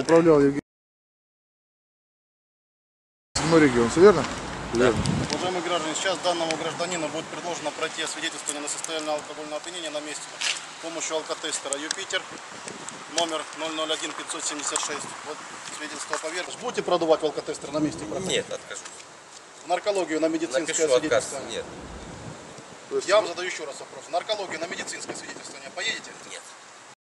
управлял Евгений. Седьмой регион, все верно? Верно. Уважаемые граждане, сейчас данному гражданину будет предложено пройти освидетельствование на состояние алкогольного опьянения на месте с помощью алкотестера Юпитер, номер 001 576. Вот свидетельство поверь. Будете продувать алкотестер на месте? проходить? Нет, откажусь. Наркологию на медицинское Напишу отказ. Нет. Я вам задаю еще раз вопрос. Наркологию на медицинское свидетельство?